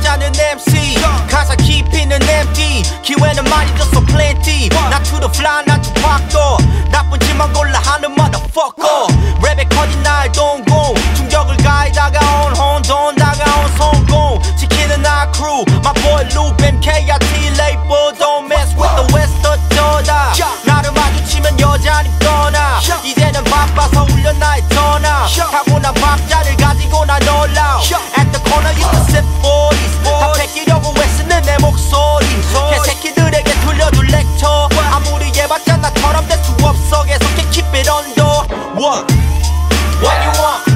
하는 MC 가사 깊이는 empty 기회는 많이 줬어 plenty. 나 to the fly 난 투팍도 나쁜 짓만 골라 하는 motherfucker. 랩에 커진 나의 동공. 충격을 가해 다가 온 혼돈 다가온 성공. 지키는 나 crew. My boy Luke MKRT label. Don't mess with the west 어쩌다 나를 마주치면 여자는 떠나. 이제는 바빠서 울려 나의 전화. 타고난 박자 What? What you want?